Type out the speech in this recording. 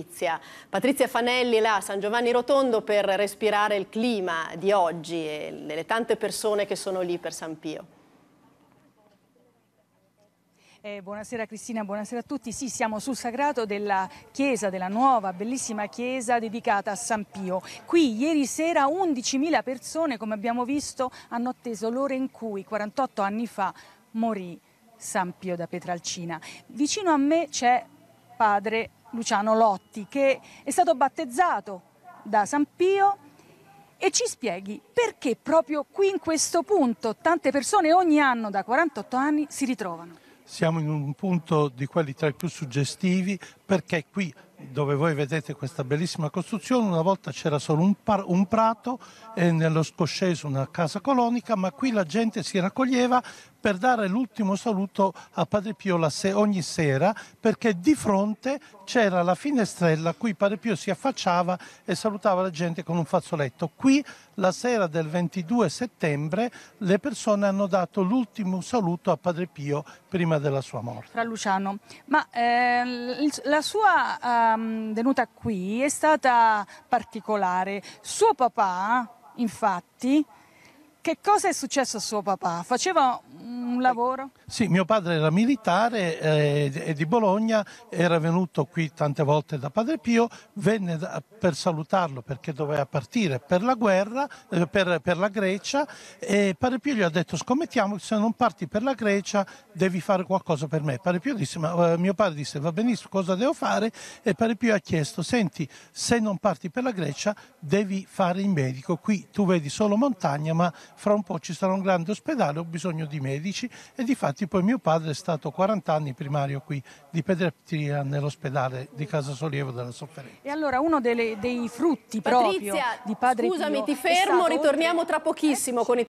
Patrizia. Patrizia Fanelli là a San Giovanni Rotondo per respirare il clima di oggi e delle tante persone che sono lì per San Pio. Eh, buonasera Cristina, buonasera a tutti. Sì, siamo sul sagrato della chiesa, della nuova bellissima chiesa dedicata a San Pio. Qui ieri sera 11.000 persone, come abbiamo visto, hanno atteso l'ora in cui 48 anni fa morì San Pio da Petralcina. Vicino a me c'è padre Luciano Lotti, che è stato battezzato da San Pio e ci spieghi perché proprio qui in questo punto tante persone ogni anno da 48 anni si ritrovano. Siamo in un punto di quelli tra i più suggestivi perché qui dove voi vedete questa bellissima costruzione, una volta c'era solo un, un prato e nello scosceso una casa colonica, ma qui la gente si raccoglieva per dare l'ultimo saluto a Padre Pio se ogni sera, perché di fronte c'era la finestrella a cui Padre Pio si affacciava e salutava la gente con un fazzoletto. Qui la sera del 22 settembre le persone hanno dato l'ultimo saluto a Padre Pio prima della sua morte. Fra Luciano, ma eh, la sua um, venuta qui è stata particolare. Suo papà, infatti, che cosa è successo a suo papà? Faceva un lavoro? Sì, mio padre era militare eh, di Bologna, era venuto qui tante volte da Padre Pio, venne da, per salutarlo perché doveva partire per la guerra, eh, per, per, la Grecia e Padre Pio gli ha detto scommettiamo se non parti per la Grecia devi fare qualcosa per me. Padre Pio disse, ma, eh, mio padre disse va benissimo, cosa devo fare? E Padre Pio ha chiesto, senti, se non parti per la Grecia devi fare il medico, qui tu vedi solo montagna ma fra un po' ci sarà un grande ospedale, ho bisogno di medici e di fatti poi mio padre è stato 40 anni primario qui di pediatria nell'ospedale di Casa Solievo della Sofferenza. E allora uno delle, dei frutti Patrizia, proprio di Padre scusami, Pio ti fermo, ritorniamo tra pochissimo con i